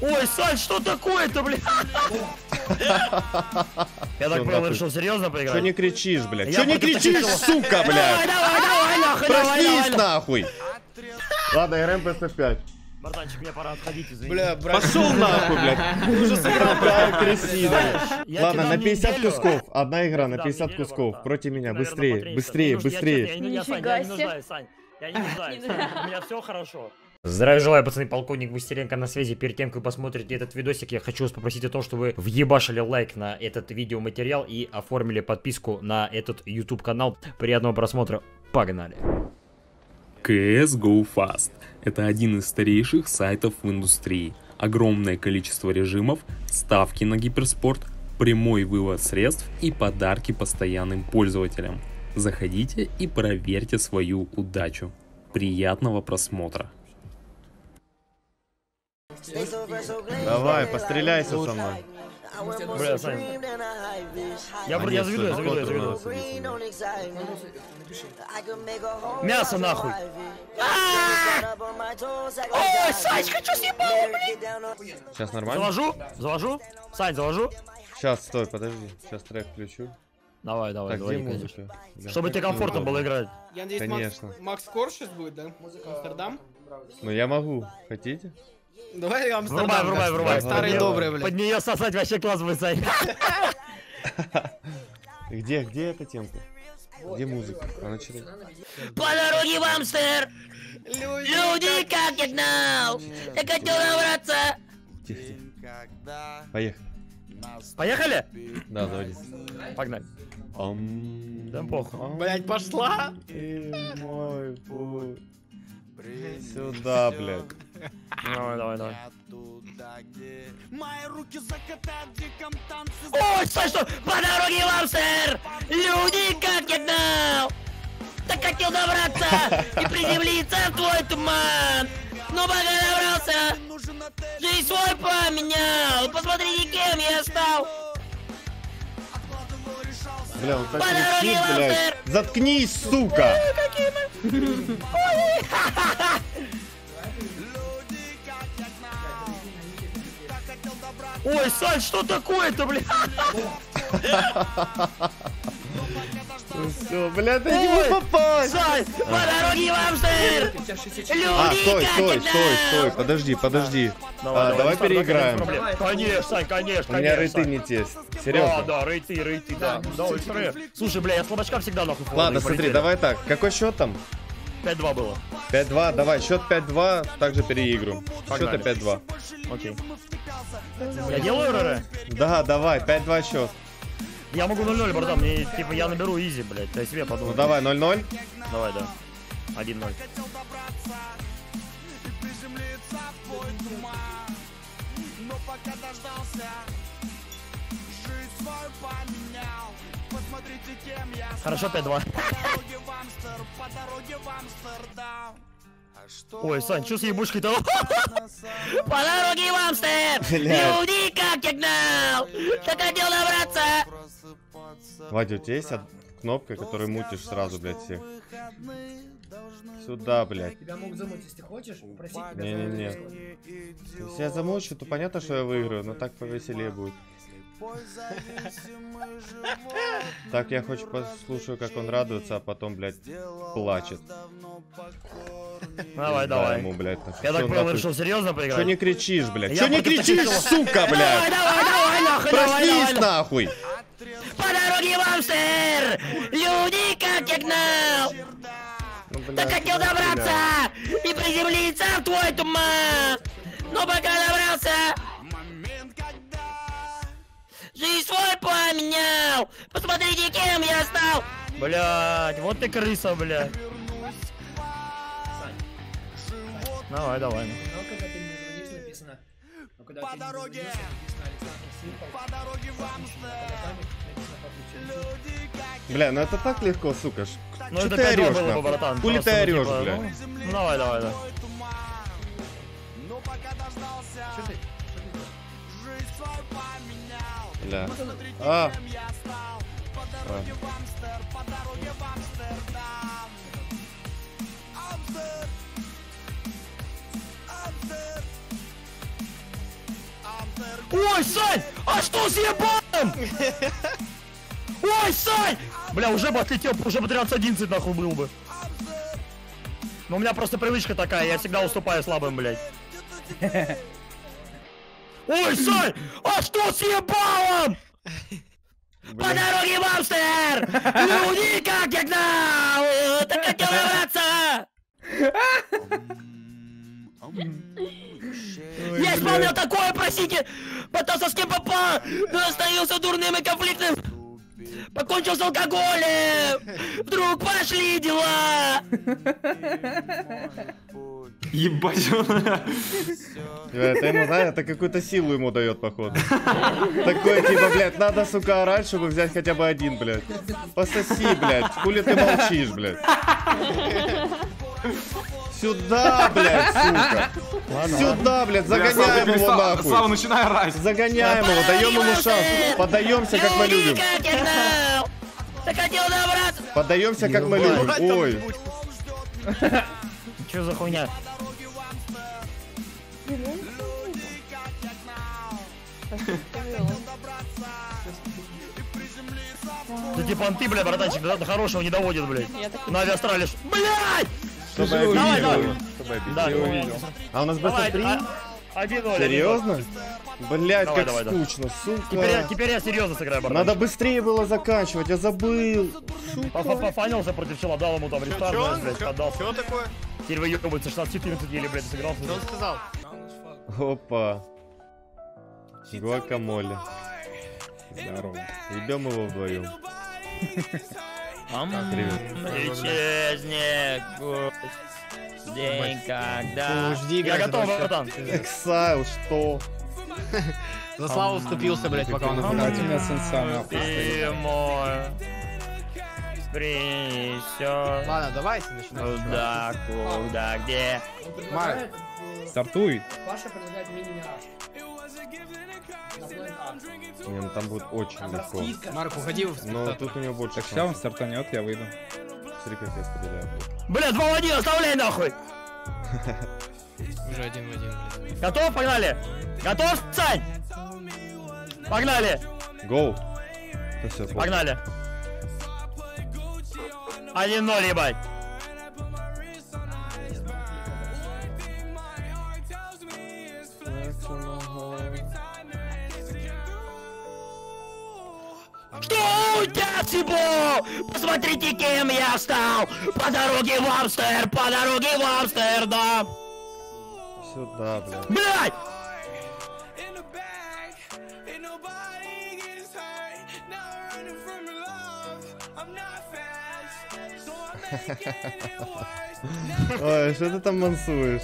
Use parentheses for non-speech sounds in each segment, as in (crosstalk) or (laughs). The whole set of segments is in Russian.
Ой, Сань, что такое-то, блядь? Я так понял, решил серьезно Че поиграть? не кричишь, блядь? Че не кричишь, сука, блядь? давай, давай, нахуй, давай, Проснись нахуй! Ладно, в PS5. Братанчик, мне пора отходить, извини. Бля, брат. Пошел нахуй, блядь. Уже сыграл красиво. Я Ладно, на 50 неделю- кусков. Одна игра на Да, 50 неделю, кусков. Против меня. Быстрее, быстрее, Ну, быстрее. Я, не- нуждаюсь, Сань. Я не нуждаюсь. У меня все хорошо. Здравия желаю, пацаны, полковник Выстеренко на связи. Перед тем, как вы посмотрите этот видосик, я хочу вас попросить о том, чтобы вы въебашили лайк на этот видеоматериал и оформили подписку на этот YouTube канал. Приятного просмотра. Погнали. CS Go Fast – это один из старейших сайтов в индустрии. Огромное количество режимов, ставки на гиперспорт, прямой вывод средств и подарки постоянным пользователям. Заходите и проверьте свою удачу. Приятного просмотра! Давай, постреляйся со мной. Бля, Сань. Я, А вроде- я заведу, я заведу, я заведу. Мясо нахуй. Ой, Санечка, что съебала, блядь? Сейчас нормально? Завожу? Завожу? Сань, завожу? Сейчас, стой, подожди. Сейчас трек включу. Давай, давай, Так, где говори, конечно. музыка? Да. Чтобы тебе комфортно было играть. Я надеюсь, Конечно. Макс, Макс Кор сейчас будет, да? Амстердам? Ну я могу. Хотите? Давай Амстердам. Врубай, врубай, как врубай. Старый добрый, блядь. Под нее сосать вообще класс будет, Сань. (laughs) Где, где эта темка? Где музыка? А начали. По дороге в Амстер, люди как я гнал, я хотел набраться. Тихо, тихо. Поехали. Поехали? Да, заводи. Погнали. Ам, Да похуй. ам, Блядь, пошла. и мой путь. Сюда, блядь. Давай, давай, давай. Ой, Сань, что? По дороге в Амстер, люди как я гнал. Так хотел добраться и (laughs) приземлиться в твой туман. Но пока добрался, жизнь свой поменял. Посмотрите, кем я стал. Бля, он так По дороге блядь. Заткнись, сука! Ой, (laughs) Сань, что такое-то, блядь? Все, бля, ты не Ой, попасть! Сань, по дороге в Амстер! Люди А, стой, стой, стой, стой, подожди, подожди. Давай, А, давай переиграем. Конечно, Сань, конечно, У меня конечно. рейты не те. Да, Серьезно. да, рейты, рейты, да. Да, ой. Слушай, бля, я слабачка всегда нахуй Ладно, смотри, давай так. Какой счет там? 5-2 было. 5-2, давай, счет 5-2, также переигрываем. Счет 5-2. Окей. Я делаю РР? Да, давай, 5-2 счет. Я могу 0-0, братан, мне, типа, я наберу изи, блядь, я себе подумал. Ну давай, 0-0. Давай, да. 1-0. Хорошо, 5-2. Ой, Сань, что с ебушкой-то? (laughs) По дороге в Амстер! Блядь. Люди как я гнал! Так хотел добраться! Вадя, у тебя есть кнопка, которую мутишь сразу, блядь, всех? Сюда, блядь. Тебя могут замутить, если хочешь, попросить тебя Не-не-не. Если я замучу, то понятно, что я выиграю, но так повеселее будет. (laughs) Так я хоть послушаю, как он радуется, а потом, блядь, плачет. Давай, Да, давай. ему, блядь, Я так понял, решил серьезно поиграть? Что не кричишь, блядь? Что не кричишь, сука, Давай, блядь? давай, давай, нахуй, давай, Проснись давай. нахуй! По дороге в Амстер! Люди как я гнал! Ну, Так хотел добраться и приземлиться в твой туман! Но пока добрался, жизнь свой поменял! Посмотрите, кем я стал! Блять, вот ты крыса, блядь. Давай, давай. Но когда ты мне звонишь, написано... Но когда Александр Симпл. По дороге в. Бля, ну это так легко, сука. ж. Ну Чё это ты 5 орёшь, было бы, братан. Хули ты ну, орёшь, типа, бля? ну, Давай, давай, давай. Бля. А. А. Ой, Сань! А что с ебаном? Ой, Сань! Бля, уже бы отлетел, уже бы 13-11 нахуй был бы. Но у меня просто привычка такая, я всегда уступаю слабым, блядь. (laughs) Ой, Сань! А что с ебалом? По дороге в Амстер! Люди, как я гнал! Так хотел выбраться! Я исполнил такое, простите! Пытался с кем попал, но остался дурным и конфликтным! Покончил с алкоголем! Вдруг пошли дела! (laughs) Ебать он. Это ему, знаешь, это какую-то силу ему дает, походу. Такое, типа, блядь, надо, сука, орать, чтобы взять хотя бы один, блядь. Пососи, блядь, хули ты молчишь, блядь. Сюда, блядь, сука. Сюда, блядь, загоняем его Слава, нахуй. начинай орать. Загоняем его, даем ему шанс. Подаемся, как мы любим. Подаемся, как мы любим. Ой, Что за хуйня? Да типа он ты, бля, братанчик, до до хорошего не доводит, блядь. На авиастрале. Блядь! чтобы Давай, давай. Да, увидел. А у нас Давай, БС-3? а-. Серьезно? Блять, Давай, как давай, скучно, Теперь, я- сука. теперь я серьезно сыграю, братан. Надо быстрее было заканчивать, я забыл. Пофа- Пофанился против чела, дал ему там рестарт, блядь, отдал. Чё такое? Теперь выебывается 16-14 еле, блядь, сыграл. Что он сказал? Опа. Гуакамоле. Здорово. Ебем его вдвоем. привет. Исчезнет день, когда... Жди, Я готов, братан. Эксайл, что? За славу вступился, блядь, пока он. Ты мой принесет Ладно, давайте начинаем. туда, куда, где. Марк, стартуй. Паша предлагает мини-мираж. Не, ну там будет очень легко. Скидка. Марк, уходи в Но тут у него больше Так сейчас он стартанет, я выйду. Смотри, как я стреляю. Бля, 2 в 1, оставляй нахуй. Уже один в один, блядь. Готов? Погнали. Готов, Сань? Погнали, Гоу. Все, погнали. 1-0, ебать. Что у тебя? Посмотрите, кем я стал! По дороге в Амстер, по дороге в Амстердам! Сюда, блядь. Блядь! Ой, что ты там мансуешь?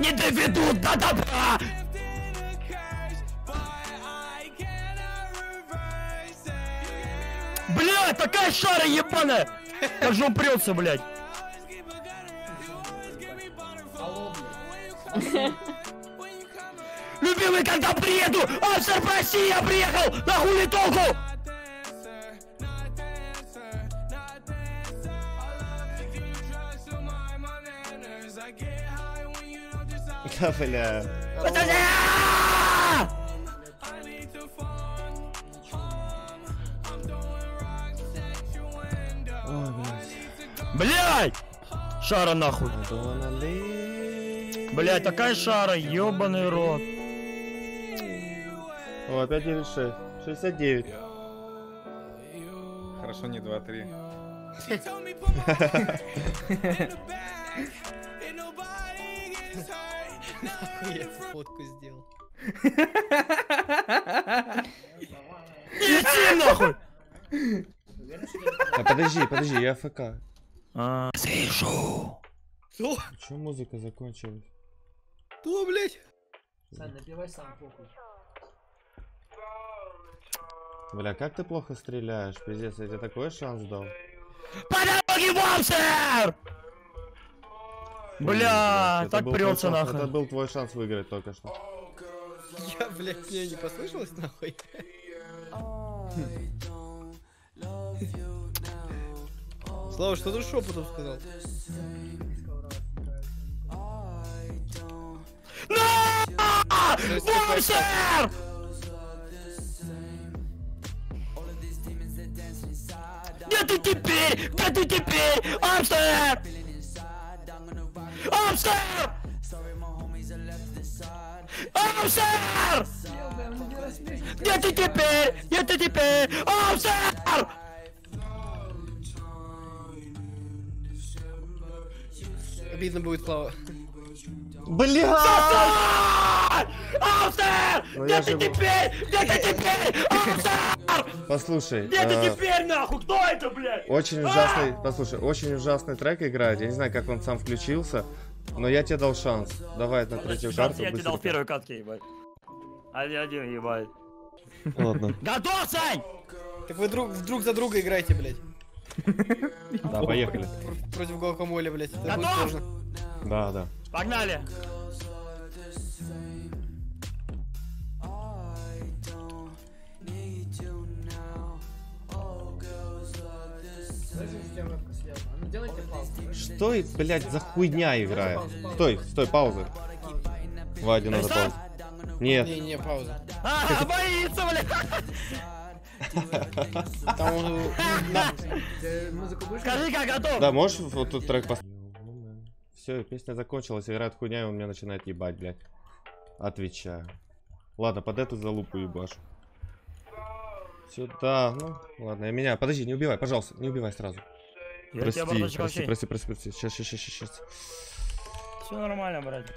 Не доведут до добра! Блядь, такая шара ебаная! Как же он прется, блядь? Любимый, когда приеду! Амстер, прости, я приехал! Нахуй ли толку? Да, бля. Подожди! Блядь! Шара нахуй. Блядь, такая шара, ебаный рот. О, опять 96. 69. Хорошо, не 2-3. (laughs) Я фотку сделал. Иди нахуй! А подожди, подожди, я ФК. А, Слышу. Что? Че музыка закончилась? Что, блядь? Сань, напивай сам похуй. Бля, как ты плохо стреляешь? Пиздец, я тебе такой шанс дал. По дороге в Амстер! Бля, Это так прется нахуй. Это был твой шанс выиграть только что. Я, блядь, мне не послышалось нахуй? Слава, что ты шепотом сказал? Бомсер! Где ты теперь? Где ты теперь? Амстер! Амстер! Амстер! Где ты теперь? Где ты теперь? Амстер! Обидно будет, Клава. Бля! Амстер! Ну Где я ты же- теперь? Где ты теперь? Амстер! Послушай, Где ты э, теперь, нахуй? Кто это, блядь? очень ужасный, послушай, очень ужасный трек играет. Я не знаю, как он сам включился, но я тебе дал шанс. Давай на третью карту. Я тебе дал первой катке, ебать. Один, один, ебать. Ладно. (laughs) Готов, Сань? Так вы друг, друг за друга играете, блядь. Да, поехали. Пр- Против Гуакамоле, блядь. Готов? Да, да. Погнали. И, блядь, за хуйня играет? Стой, стой, пауза. Ваде надо паузу. Нет, Не-не, пауза. А, (laughs) боится, блядь. Там он... (laughs) будешь? Скажи, как готов. да, можешь вот тут трек поставить? Все, песня закончилась, играет хуйня, и он меня начинает ебать, блядь. Отвечаю. Ладно, под эту залупу ебашу. Сюда, ну, ладно, я меня. Подожди, не убивай, пожалуйста, не убивай сразу. Я прости, тебя, браточек, прости, прости, прости, прости. Сейчас, сейчас, сейчас, сейчас. Все нормально, брат.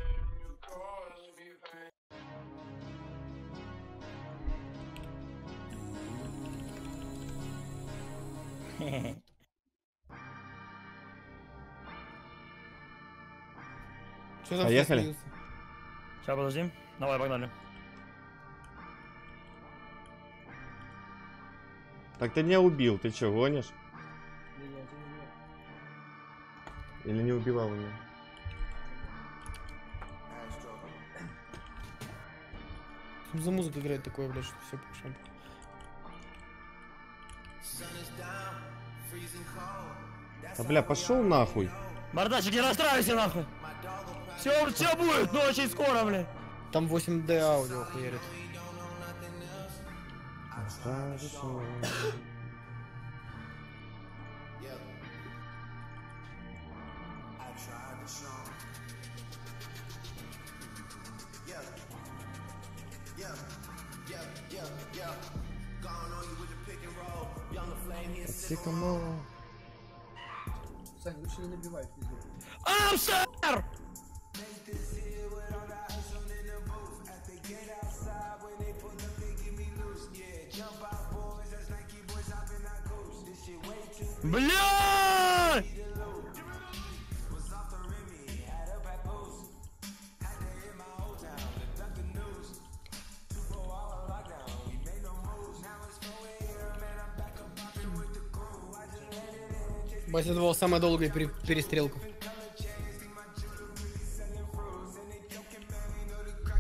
(laughs) Что Поехали. Сейчас, подожди. Давай, погнали. Так ты меня убил, ты что, гонишь? Или не убивал? Что за музыка играет такое, блядь, что все по шампу? Да бля, пошел нахуй. Бардачик, не расстраивайся, нахуй. Все, все будет, но очень скоро, блядь. Там 8D аудио хуярит. Yeah, yeah, yeah. Gone on you with the pick and roll. Younger flame here. Sycamore. Sen bir. I'm sorry. Бася давал самая долгая пере- перестрелка.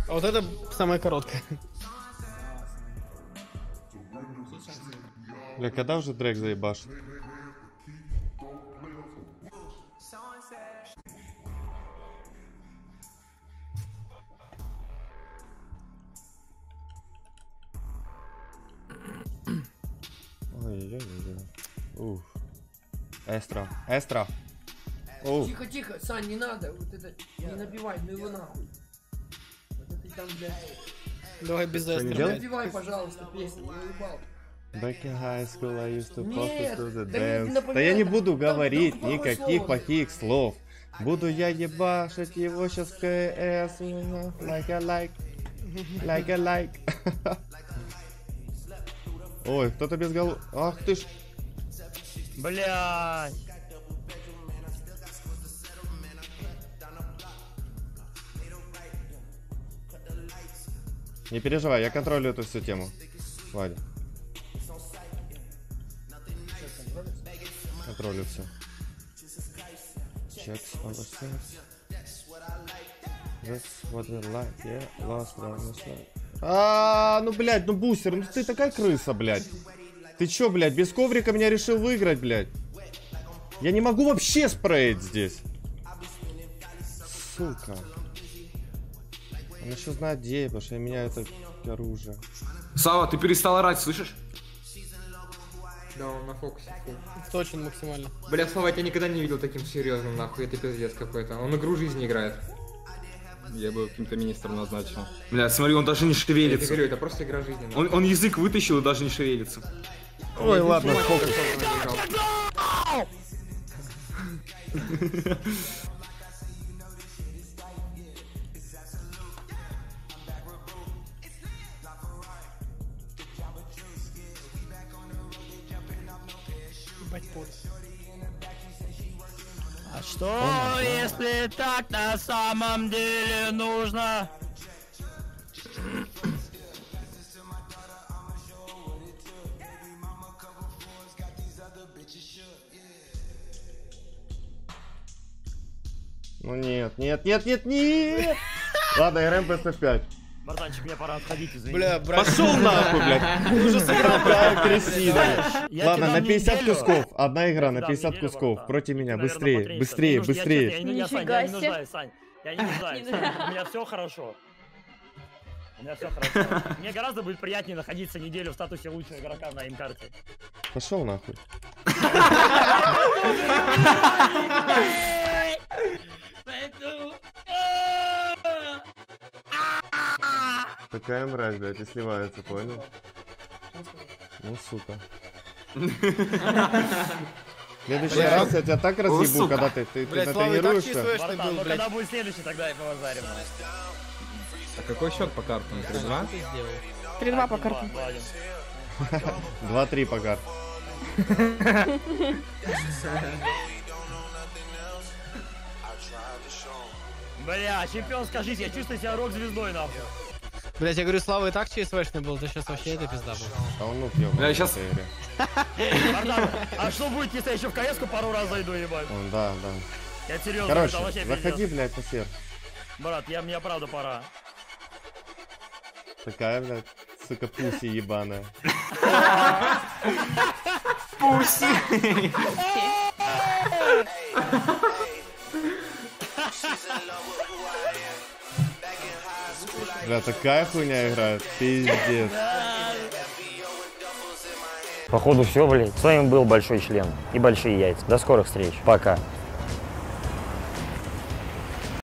А вот это самая короткая. Бля, когда уже трек заебашит? Ой-ой-ой. Уф. Эстро. Эстро. Уф. Тихо, тихо, Сань, не надо, вот это, не набивай, ну его нахуй. Вот это там, блядь. Давай без не эстера, Не делать? набивай, пожалуйста, песню, я уебал. Back in high school I used to Нет, focus to the да не dance. напоминай, Да я не там- буду там- говорить там плохое никаких слово. плохих слов. Буду я ебашить его сейчас КС. Like I like. Like I like. (laughs) Ой, кто-то без голов... Ах ты ж... Блядь. Не переживай, я контролю эту всю тему. Вадя. Контролю все. Checks on the stairs. That's what we like, yeah, last one like. А, ну, блядь, ну, бустер, ну ты такая крыса, блядь. Ты чё, блядь, без коврика меня решил выиграть, блядь? Я не могу вообще спреить здесь. Сука. Он еще знает где, потому что я меняю это оружие. Сава, ты перестал орать, слышишь? Да, он на фокусе. Точен максимально. Бля, Слава, я тебя никогда не видел таким серьезным, нахуй, это пиздец какой-то. Он игру жизни играет. Я бы каким-то министром назначил. Бля, смотри, он даже не Я тебе шевелится. говорю, это просто игра жизни. нахуй. Он, он язык вытащил и даже не шевелится. Ой, ладно, фокус. А что, если так на самом деле нужно? Нет, нет, нет, нет! Ладно, играем по SF5. Братанчик, мне пора отходить, извини. Бля, брат, Пошел нахуй, блядь! Уже сыграл как крысина. Я Ладно, на дам 50 неделю. кусков. Одна игра на Да, 50 неделю, кусков. Против меня. Быстрее, быстрее, я быстрее. Сань, Нифига я не себе. нуждаюсь, Сань. Я не (laughs) нуждаюсь. У меня все хорошо. У меня все хорошо. Мне гораздо будет приятнее находиться неделю в статусе лучшего игрока на им-карте. Пошел нахуй. (laughs) (laughs) Поэтому... Такая мразь, блядь, и сливается, понял? Ну, сука. В (laughs) следующий раз я тебя так разъебу, когда ты, ты, ты натренируешься. ну когда будет следующий, тогда и повазарим. А какой счет по картам? 3-2? Ты сделал. 3-2 по картам. Два, один. 2-3 (laughs) Бля, чемпион, скажите, я чувствую себя рок-звездой, нахуй. Блять, я говорю, Слава и так ЧСВшный был, то сейчас вообще это пизда был. А он ну ёбаный Бля, игре. Братан, а что будет, если я еще в кс пару раз зайду, ебать? Он, да, да. Я серьезно, это Короче, вообще заходи, блядь, на сер. Брат, я, мне правда пора. Такая, блядь, сука, пуси ебаная. (laughs) Бля, такая хуйня играет. Пиздец. Походу все, блядь. С вами был Большой Член и Большие Яйца. До скорых встреч. Пока.